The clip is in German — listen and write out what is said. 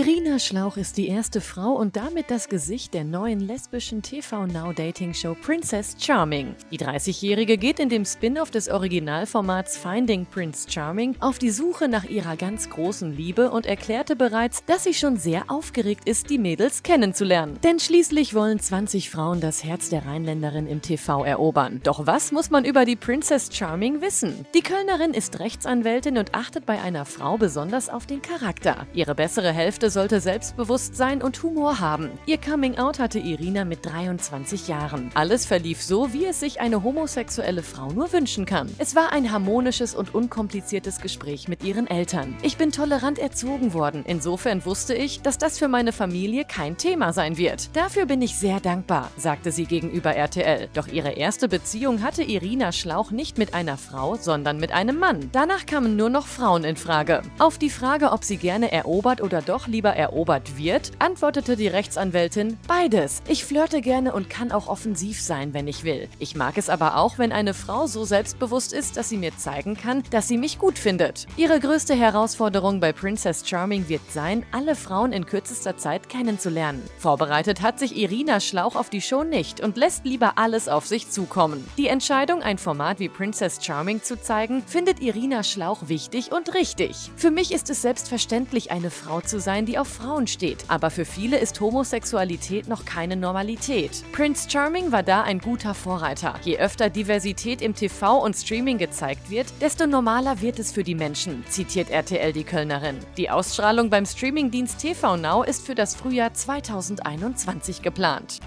Irina Schlauch ist die erste Frau und damit das Gesicht der neuen lesbischen TV-Now-Dating-Show Princess Charming. Die 30-Jährige geht in dem Spin-off des Originalformats Finding Prince Charming auf die Suche nach ihrer ganz großen Liebe und erklärte bereits, dass sie schon sehr aufgeregt ist, die Mädels kennenzulernen. Denn schließlich wollen 20 Frauen das Herz der Rheinländerin im TV erobern. Doch was muss man über die Princess Charming wissen? Die Kölnerin ist Rechtsanwältin und achtet bei einer Frau besonders auf den Charakter. Ihre bessere Hälfte Sollte Selbstbewusstsein und Humor haben. Ihr Coming-out hatte Irina mit 23 Jahren. Alles verlief so, wie es sich eine homosexuelle Frau nur wünschen kann. Es war ein harmonisches und unkompliziertes Gespräch mit ihren Eltern. Ich bin tolerant erzogen worden. Insofern wusste ich, dass das für meine Familie kein Thema sein wird. Dafür bin ich sehr dankbar, sagte sie gegenüber RTL. Doch ihre erste Beziehung hatte Irina Schlauch nicht mit einer Frau, sondern mit einem Mann. Danach kamen nur noch Frauen in Frage. Auf die Frage, ob sie gerne erobert oder doch lieber erobert wird, antwortete die Rechtsanwältin, beides. Ich flirte gerne und kann auch offensiv sein, wenn ich will. Ich mag es aber auch, wenn eine Frau so selbstbewusst ist, dass sie mir zeigen kann, dass sie mich gut findet. Ihre größte Herausforderung bei Princess Charming wird sein, alle Frauen in kürzester Zeit kennenzulernen. Vorbereitet hat sich Irina Schlauch auf die Show nicht und lässt lieber alles auf sich zukommen. Die Entscheidung, ein Format wie Princess Charming zu zeigen, findet Irina Schlauch wichtig und richtig. Für mich ist es selbstverständlich, eine Frau zu sein, sein, die auf Frauen steht. Aber für viele ist Homosexualität noch keine Normalität. Prince Charming war da ein guter Vorreiter. Je öfter Diversität im TV und Streaming gezeigt wird, desto normaler wird es für die Menschen, zitiert RTL die Kölnerin. Die Ausstrahlung beim Streamingdienst TV Now ist für das Frühjahr 2021 geplant.